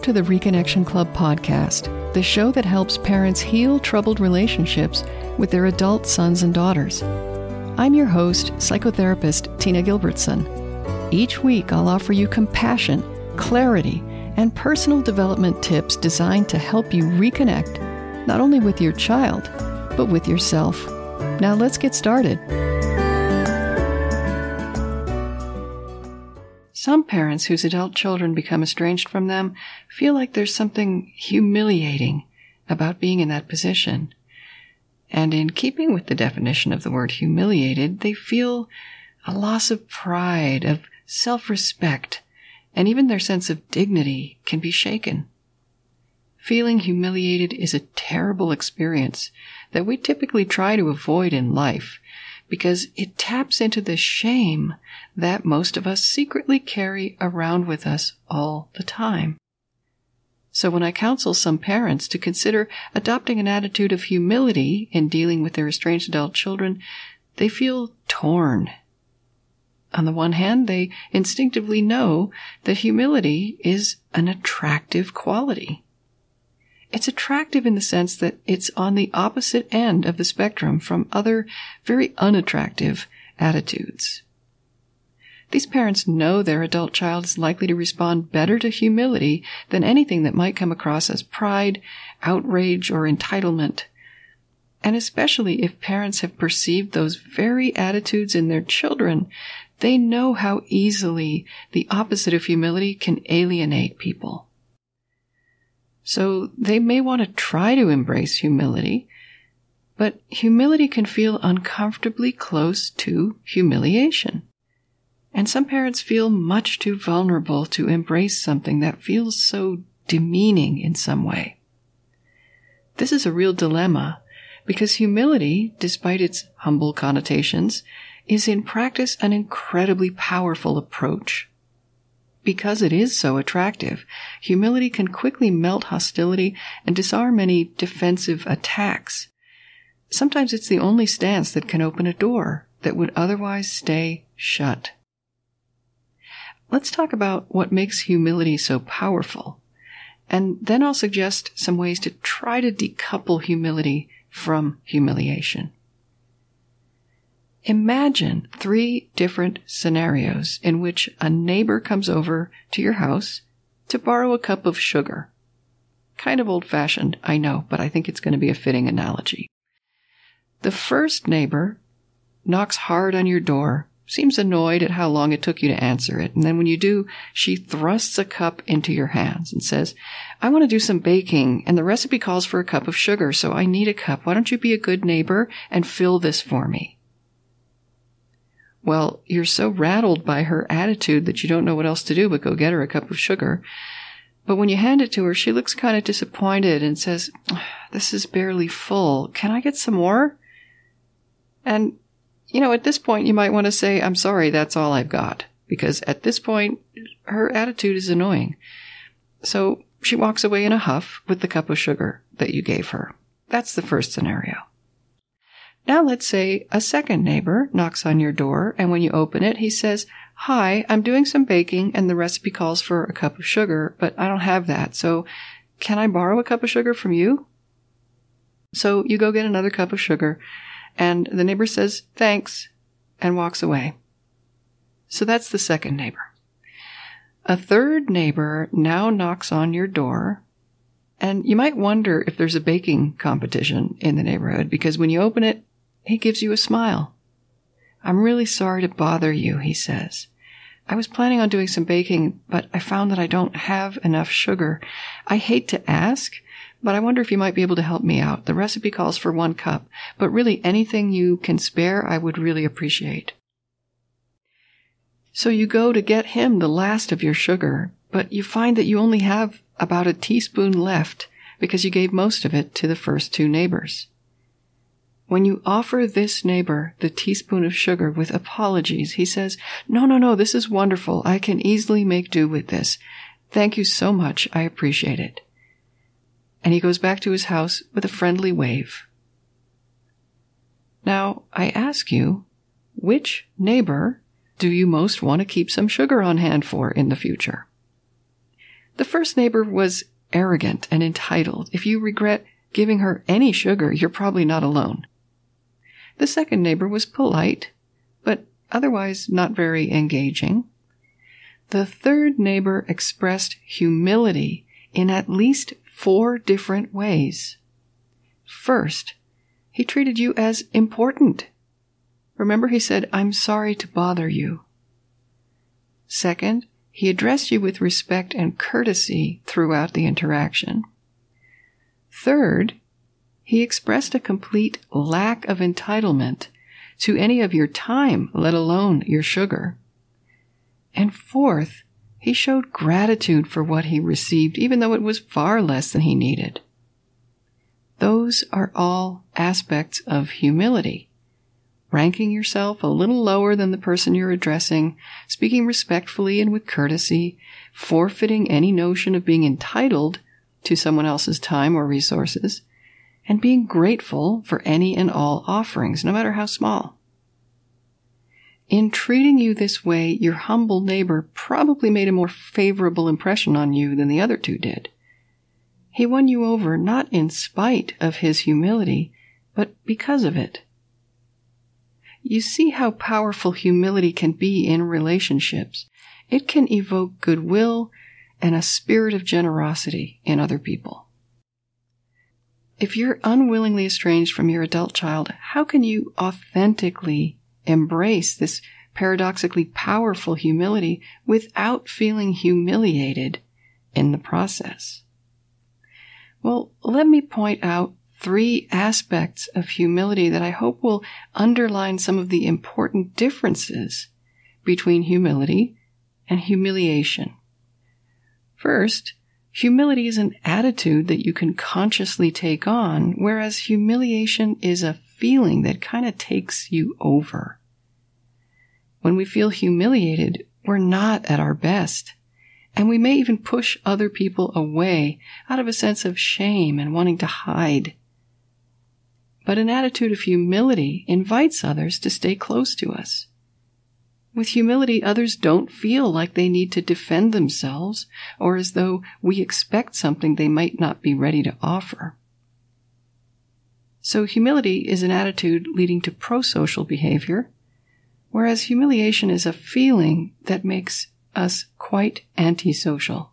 Welcome to the Reconnection Club podcast, the show that helps parents heal troubled relationships with their adult sons and daughters. I'm your host, psychotherapist Tina Gilbertson. Each week, I'll offer you compassion, clarity, and personal development tips designed to help you reconnect not only with your child, but with yourself. Now, let's get started. Some parents whose adult children become estranged from them feel like there's something humiliating about being in that position. And in keeping with the definition of the word humiliated, they feel a loss of pride, of self respect, and even their sense of dignity can be shaken. Feeling humiliated is a terrible experience that we typically try to avoid in life because it taps into the shame that most of us secretly carry around with us all the time. So when I counsel some parents to consider adopting an attitude of humility in dealing with their estranged adult children, they feel torn. On the one hand, they instinctively know that humility is an attractive quality. It's attractive in the sense that it's on the opposite end of the spectrum from other very unattractive attitudes. These parents know their adult child is likely to respond better to humility than anything that might come across as pride, outrage, or entitlement. And especially if parents have perceived those very attitudes in their children, they know how easily the opposite of humility can alienate people. So they may want to try to embrace humility, but humility can feel uncomfortably close to humiliation. And some parents feel much too vulnerable to embrace something that feels so demeaning in some way. This is a real dilemma because humility, despite its humble connotations, is in practice an incredibly powerful approach. Because it is so attractive, humility can quickly melt hostility and disarm any defensive attacks. Sometimes it's the only stance that can open a door that would otherwise stay shut. Let's talk about what makes humility so powerful. And then I'll suggest some ways to try to decouple humility from humiliation. Imagine three different scenarios in which a neighbor comes over to your house to borrow a cup of sugar. Kind of old fashioned, I know, but I think it's going to be a fitting analogy. The first neighbor knocks hard on your door, seems annoyed at how long it took you to answer it, and then when you do, she thrusts a cup into your hands and says, I want to do some baking, and the recipe calls for a cup of sugar, so I need a cup. Why don't you be a good neighbor and fill this for me? Well, you're so rattled by her attitude that you don't know what else to do but go get her a cup of sugar. But when you hand it to her, she looks kind of disappointed and says, ah, This is barely full. Can I get some more? And, you know, at this point, you might want to say, I'm sorry, that's all I've got. Because at this point, her attitude is annoying. So she walks away in a huff with the cup of sugar that you gave her. That's the first scenario. Now let's say a second neighbor knocks on your door, and when you open it, he says, Hi, I'm doing some baking, and the recipe calls for a cup of sugar, but I don't have that, so can I borrow a cup of sugar from you? So you go get another cup of sugar, and the neighbor says, Thanks, and walks away. So that's the second neighbor. A third neighbor now knocks on your door, and you might wonder if there's a baking competition in the neighborhood because when you open it, he gives you a smile. I'm really sorry to bother you, he says. I was planning on doing some baking, but I found that I don't have enough sugar. I hate to ask, but I wonder if you might be able to help me out. The recipe calls for one cup, but really anything you can spare, I would really appreciate. So you go to get him the last of your sugar, but you find that you only have about a teaspoon left because you gave most of it to the first two neighbors. When you offer this neighbor the teaspoon of sugar with apologies, he says, No, no, no, this is wonderful. I can easily make do with this. Thank you so much. I appreciate it. And he goes back to his house with a friendly wave. Now, I ask you, which neighbor do you most want to keep some sugar on hand for in the future? The first neighbor was arrogant and entitled. If you regret giving her any sugar, you're probably not alone. The second neighbor was polite, but otherwise not very engaging. The third neighbor expressed humility in at least four different ways. First, he treated you as important. Remember, he said, I'm sorry to bother you. Second, he addressed you with respect and courtesy throughout the interaction. Third, he expressed a complete lack of entitlement to any of your time, let alone your sugar. And fourth, he showed gratitude for what he received, even though it was far less than he needed. Those are all aspects of humility. Ranking yourself a little lower than the person you're addressing, speaking respectfully and with courtesy, forfeiting any notion of being entitled to someone else's time or resources, and being grateful for any and all offerings, no matter how small. In treating you this way, your humble neighbor probably made a more favorable impression on you than the other two did. He won you over not in spite of his humility, but because of it. You see how powerful humility can be in relationships. It can evoke goodwill and a spirit of generosity in other people. If you're unwillingly estranged from your adult child, how can you authentically embrace this paradoxically powerful humility without feeling humiliated in the process? Well, let me point out three aspects of humility that I hope will underline some of the important differences between humility and humiliation. First, humility is an attitude that you can consciously take on, whereas humiliation is a feeling that kind of takes you over. When we feel humiliated, we're not at our best. And we may even push other people away out of a sense of shame and wanting to hide. But an attitude of humility invites others to stay close to us. With humility, others don't feel like they need to defend themselves or as though we expect something they might not be ready to offer. So humility is an attitude leading to prosocial behavior, whereas humiliation is a feeling that makes us quite antisocial.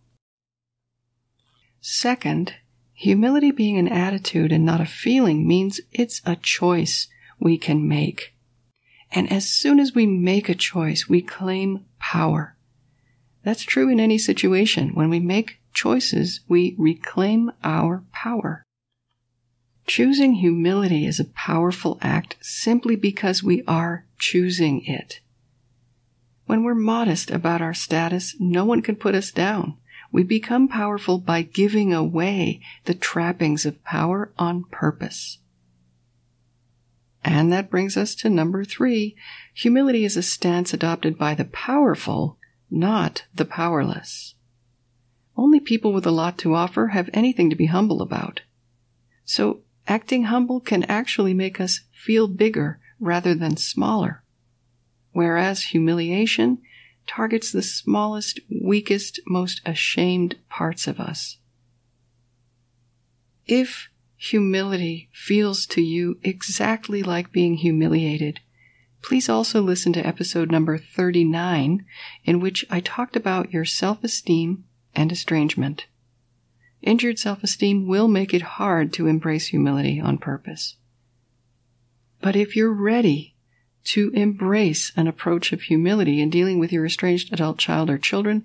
Second, humility being an attitude and not a feeling means it's a choice we can make. And as soon as we make a choice, we claim power. That's true in any situation. When we make choices, we reclaim our power. Choosing humility is a powerful act simply because we are choosing it. When we're modest about our status, no one can put us down. We become powerful by giving away the trappings of power on purpose. And that brings us to number three. Humility is a stance adopted by the powerful, not the powerless. Only people with a lot to offer have anything to be humble about. So acting humble can actually make us feel bigger rather than smaller. Whereas humiliation targets the smallest, weakest, most ashamed parts of us. If humility feels to you exactly like being humiliated, please also listen to episode number 39, in which I talked about your self esteem and estrangement. Injured self esteem will make it hard to embrace humility on purpose. But if you're ready to embrace an approach of humility in dealing with your estranged adult child or children,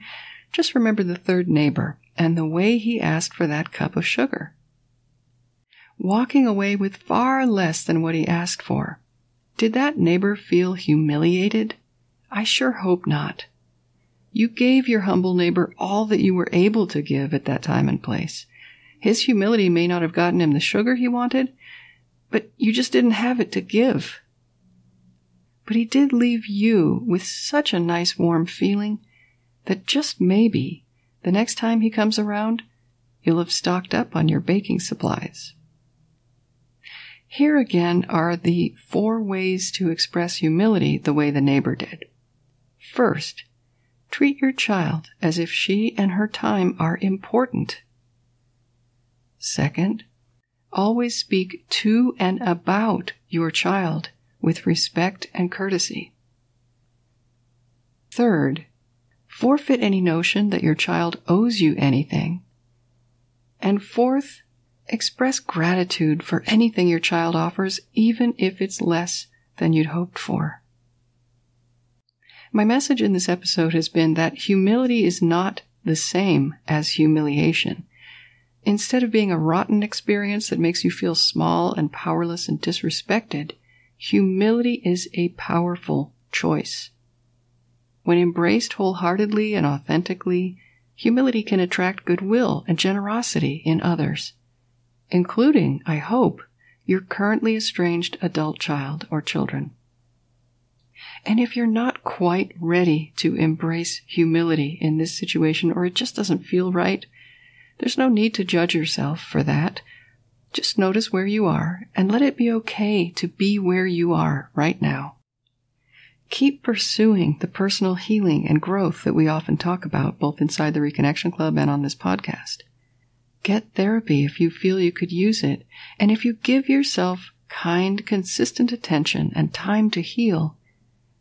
just remember the third neighbor and the way he asked for that cup of sugar. Walking away with far less than what he asked for. Did that neighbor feel humiliated? I sure hope not. You gave your humble neighbor all that you were able to give at that time and place. His humility may not have gotten him the sugar he wanted, but you just didn't have it to give. But he did leave you with such a nice warm feeling that just maybe the next time he comes around, you'll have stocked up on your baking supplies. Here again are the four ways to express humility the way the neighbor did. First, Treat your child as if she and her time are important. Second, always speak to and about your child with respect and courtesy. Third, forfeit any notion that your child owes you anything. And fourth, express gratitude for anything your child offers, even if it's less than you'd hoped for. My message in this episode has been that humility is not the same as humiliation. Instead of being a rotten experience that makes you feel small and powerless and disrespected, humility is a powerful choice. When embraced wholeheartedly and authentically, humility can attract goodwill and generosity in others, including, I hope, your currently estranged adult child or children. And if you're not quite ready to embrace humility in this situation, or it just doesn't feel right, there's no need to judge yourself for that. Just notice where you are and let it be okay to be where you are right now. Keep pursuing the personal healing and growth that we often talk about both inside the Reconnection Club and on this podcast. Get therapy if you feel you could use it, and if you give yourself kind, consistent attention and time to heal,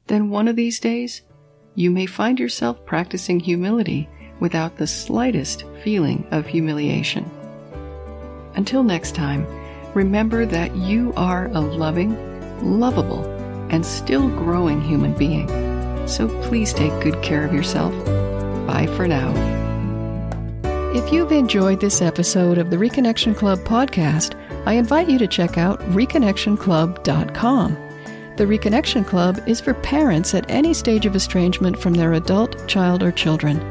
then one of these days you may find yourself practicing humility without the slightest feeling of humiliation. Until next time, remember that you are a loving, lovable, and still growing human being. So please take good care of yourself. Bye for now. If you've enjoyed this episode of the Reconnection Club podcast, I invite you to check out reconnectionclub.com. The Reconnection Club is for parents at any stage of estrangement from their adult, child, or children.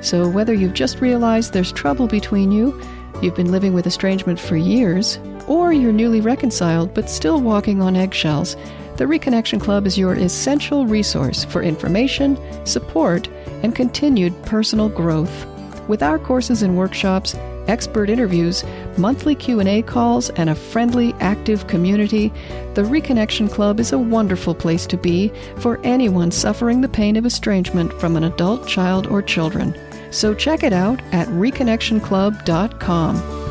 So, whether you've just realized there's trouble between you, you've been living with estrangement for years, or you're newly reconciled but still walking on eggshells, the Reconnection Club is your essential resource for information, support, and continued personal growth. With our courses and workshops, expert interviews, monthly Q&A calls, and a friendly, active community, the Reconnection Club is a wonderful place to be for anyone suffering the pain of estrangement from an adult, child, or children. So check it out at reconnectionclub.com.